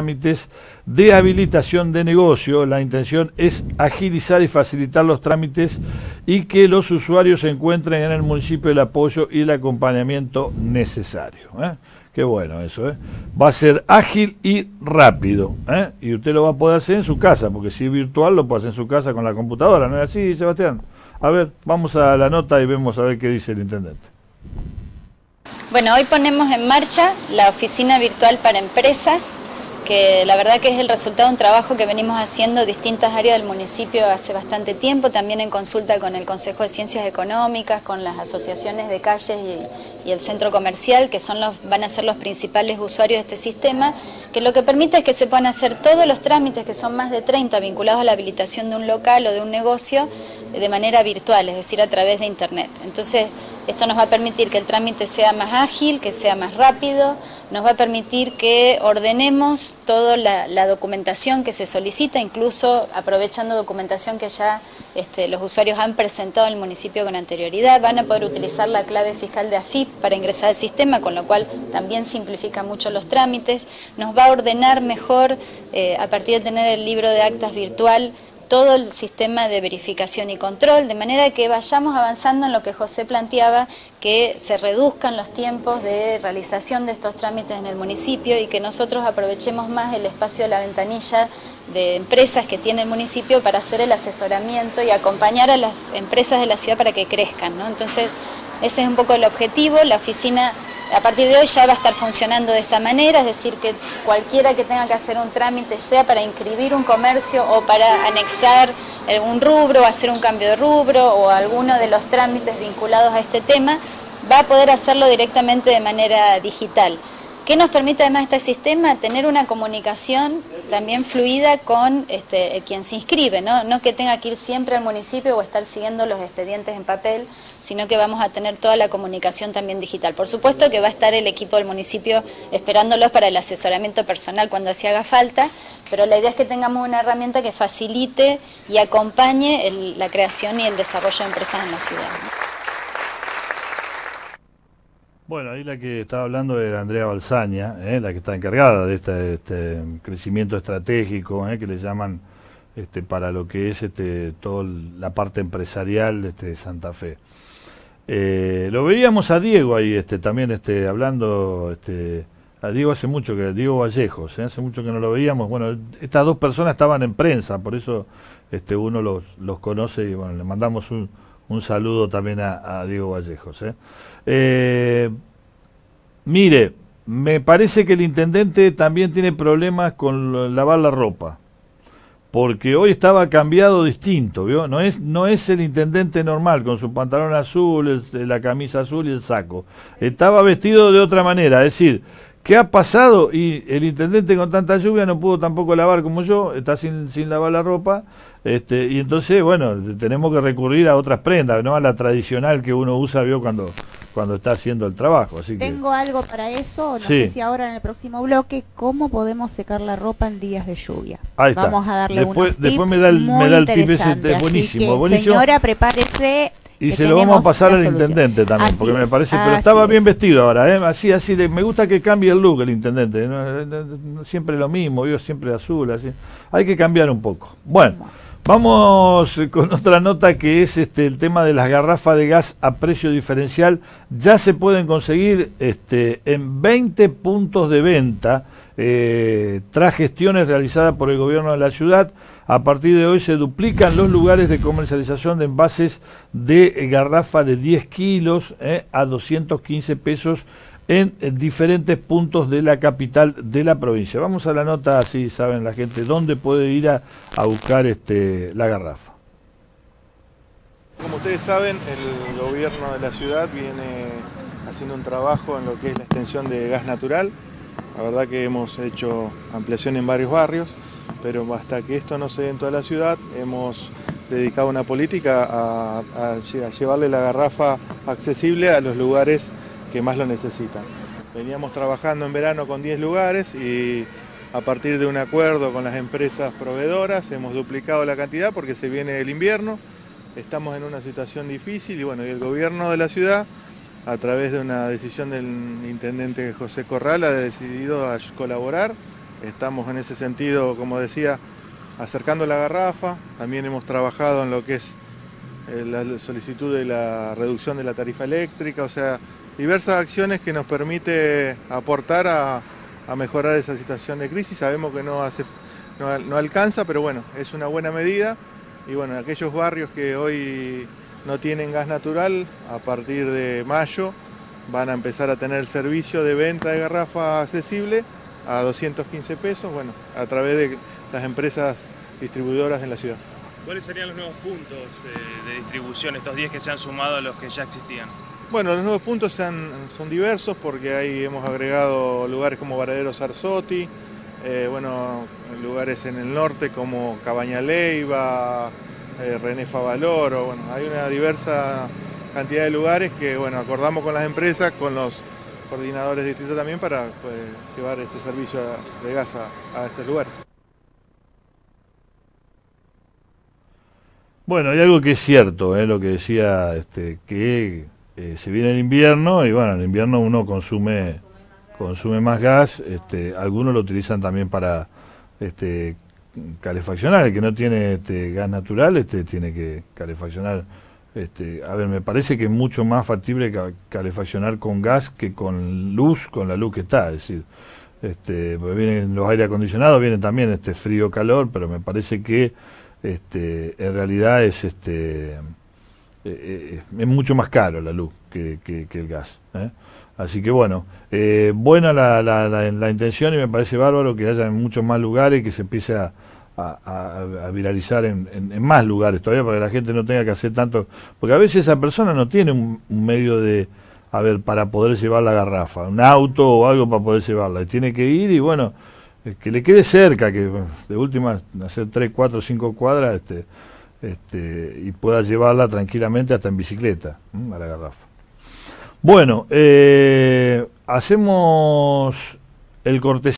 trámites de habilitación de negocio. La intención es agilizar y facilitar los trámites y que los usuarios encuentren en el municipio el apoyo y el acompañamiento necesario. ¿eh? Qué bueno eso, ¿eh? Va a ser ágil y rápido, ¿eh? Y usted lo va a poder hacer en su casa, porque si es virtual lo puede hacer en su casa con la computadora, ¿no es así, Sebastián? A ver, vamos a la nota y vemos a ver qué dice el intendente. Bueno, hoy ponemos en marcha la oficina virtual para empresas, que la verdad que es el resultado de un trabajo que venimos haciendo distintas áreas del municipio hace bastante tiempo, también en consulta con el Consejo de Ciencias Económicas, con las asociaciones de calles y, y el centro comercial, que son los, van a ser los principales usuarios de este sistema, que lo que permite es que se puedan hacer todos los trámites, que son más de 30 vinculados a la habilitación de un local o de un negocio, de manera virtual, es decir, a través de Internet. Entonces, esto nos va a permitir que el trámite sea más ágil, que sea más rápido, nos va a permitir que ordenemos toda la, documentación que se solicita, incluso aprovechando documentación que ya este, los usuarios han presentado al municipio con anterioridad, van a poder utilizar la clave fiscal de AFIP para ingresar al sistema, con lo cual también simplifica mucho los trámites, nos va a ordenar mejor eh, a partir de tener el libro de actas virtual, todo el sistema de verificación y control, de manera que vayamos avanzando en lo que José planteaba, que se reduzcan los tiempos de realización de estos trámites en el municipio y que nosotros aprovechemos más el espacio de la ventanilla de empresas que tiene el municipio para hacer el asesoramiento y acompañar a las empresas de la ciudad para que crezcan. Entonces, ese es un poco el objetivo. La oficina a partir de hoy ya va a estar funcionando de esta manera, es decir, que cualquiera que tenga que hacer un trámite, sea para inscribir un comercio o para anexar un rubro, hacer un cambio de rubro o alguno de los trámites vinculados a este tema, va a poder hacerlo directamente de manera digital. ¿Qué nos permite además este sistema? Tener una comunicación también fluida con este, quien se inscribe, ¿no? no que tenga que ir siempre al municipio o estar siguiendo los expedientes en papel, sino que vamos a tener toda la comunicación también digital. Por supuesto que va a estar el equipo del municipio esperándolos para el asesoramiento personal cuando así haga falta, pero la idea es que tengamos una herramienta que facilite y acompañe la creación y el desarrollo de empresas en la ciudad. Bueno, ahí la que estaba hablando era Andrea Balsaña, ¿eh? la que está encargada de este, crecimiento estratégico ¿eh? que le llaman este, para lo que es este, toda la parte empresarial de este, Santa Fe. Eh, lo veíamos a Diego ahí este, también este, hablando, este, a Diego hace mucho que, Diego Vallejos, hace mucho que no lo veíamos. Bueno, estas dos personas estaban en prensa, por eso este, uno los, los conoce y bueno, le mandamos un, un saludo también a, Diego Vallejos. ¿eh? Eh, mire, me parece que el intendente también tiene problemas con lavar la ropa. Porque hoy estaba cambiado distinto, ¿vio? No es, no es el intendente normal, con su pantalón azul, la camisa azul y el saco. Estaba vestido de otra manera, es decir, ¿qué ha pasado? Y el intendente con tanta lluvia no pudo tampoco lavar como yo, está sin, sin lavar la ropa, este, y entonces, bueno, tenemos que recurrir a otras prendas, no a la tradicional que uno usa, vio cuando cuando está haciendo el trabajo. Así Tengo algo para eso, no sé si ahora en el próximo bloque, cómo podemos secar la ropa en días de lluvia. Vamos a darle después, después me da el, me da el tip ese, buenísimo, buenísimo. Señora, prepárese. Y se lo vamos a pasar al intendente también, porque me parece, pero estaba bien vestido ahora, ¿eh? así, así, de, me gusta que cambie el look el intendente, no, siempre lo mismo, vio siempre azul, así, hay que cambiar un poco. bueno. Vamos con otra nota que es este, el tema de las garrafas de gas a precio diferencial. Ya se pueden conseguir este, en 20 puntos de venta eh, tras gestiones realizadas por el gobierno de la ciudad. A partir de hoy se duplican los lugares de comercialización de envases de garrafa de 10 kilos eh, a 215 pesos en diferentes puntos de la capital de la provincia. Vamos a la nota, así saben la gente, dónde puede ir a, buscar este, la garrafa. Como ustedes saben, el gobierno de la ciudad viene haciendo un trabajo en lo que es la extensión de gas natural. La verdad que hemos hecho ampliación en varios barrios, pero hasta que esto no se dé en toda la ciudad, hemos dedicado una política a, a llevarle la garrafa accesible a los lugares que más lo necesitan. Veníamos trabajando en verano con 10 lugares y a partir de un acuerdo con las empresas proveedoras hemos duplicado la cantidad porque se viene el invierno, estamos en una situación difícil y bueno, y el gobierno de la ciudad a través de una decisión del intendente José Corral ha decidido colaborar estamos en ese sentido, como decía, acercando la garrafa, también hemos trabajado en lo que es eh, la solicitud de la reducción de la tarifa eléctrica, o sea, diversas acciones que nos permite aportar a, mejorar esa situación de crisis. Sabemos que no, hace, no, alcanza, pero bueno, es una buena medida. Y bueno, aquellos barrios que hoy no tienen gas natural, a partir de mayo van a empezar a tener servicio de venta de garrafa accesible a 215 pesos, bueno, a través de las empresas distribuidoras en la ciudad. ¿Cuáles serían los nuevos puntos eh, de distribución, estos 10 que se han sumado a los que ya existían? Bueno, los nuevos puntos son diversos porque ahí hemos agregado lugares como Varadero Sarzotti, eh, bueno, lugares en el norte como Cabaña Leiva, eh, René Favaloro, bueno, hay una diversa cantidad de lugares que, bueno, acordamos con las empresas, con los coordinadores de distrito también para pues, llevar este servicio de gas a estos lugares. Bueno, hay algo que es cierto, ¿eh? lo que decía, este, que eh, se viene el invierno y bueno, en el invierno uno consume consume más gas, este, algunos lo utilizan también para este, calefaccionar, el que no tiene este, gas natural este, tiene que calefaccionar. Este, a ver, me parece que es mucho más factible calefaccionar con gas que con luz, con la luz que está, es decir, este, pues vienen los aire acondicionados, viene también este frío-calor, pero me parece que este, en realidad es este eh, eh, es mucho más caro la luz que, el gas. ¿eh? Así que bueno, buena la, la, intención y me parece bárbaro que haya en muchos más lugares, que se empiece a, viralizar en, más lugares todavía para que la gente no tenga que hacer tanto, porque a veces esa persona no tiene un, medio de, a ver, para poder llevar la garrafa, un auto o algo para poder llevarla, y tiene que ir y bueno, eh, que le quede cerca, que de última hacer 3, 4, 5 cuadras este, este, y pueda llevarla tranquilamente hasta en bicicleta a la garrafa. Bueno, eh, hacemos el cortesía.